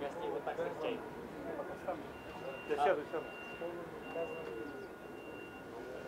гостей вот так с Да сяду, сяду.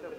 Сяду.